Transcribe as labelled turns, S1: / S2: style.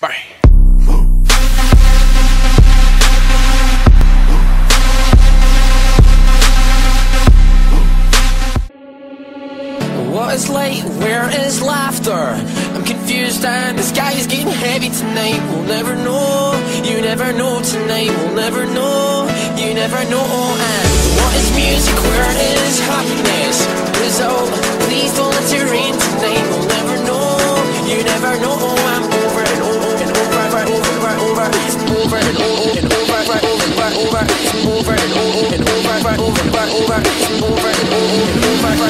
S1: Bye.
S2: What is light? Where is laughter? I'm confused and the sky is getting heavy tonight. We'll never know. You never know tonight. We'll never know. You never know. Over over. Over over and over and over and over. And over and over and over.